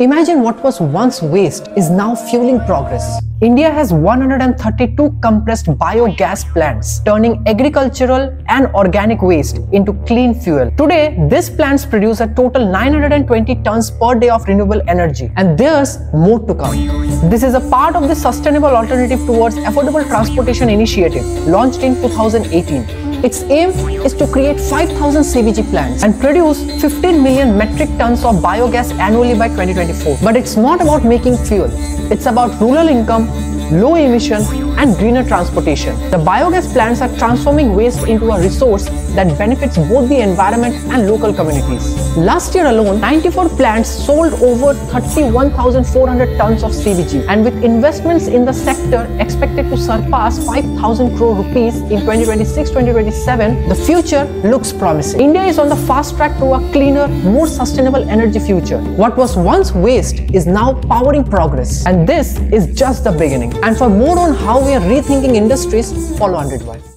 Imagine what was once waste is now fueling progress. India has 132 compressed biogas plants, turning agricultural and organic waste into clean fuel. Today, these plants produce a total 920 tons per day of renewable energy, and there's more to come. This is a part of the Sustainable Alternative Towards Affordable Transportation Initiative, launched in 2018. Its aim is to create 5,000 CBG plants and produce 15 million metric tons of biogas annually by 2024. But it's not about making fuel. It's about rural income, low emission and greener transportation. The biogas plants are transforming waste into a resource that benefits both the environment and local communities. Last year alone, 94 plants sold over 31,400 tons of CBG and with investments in the sector expected to surpass 5,000 crore rupees in 2026-2027, the future looks promising. India is on the fast track to a cleaner, more sustainable energy future. What was once waste is now powering progress and this is just the beginning. And for more on how we are rethinking industries, follow Unread Why.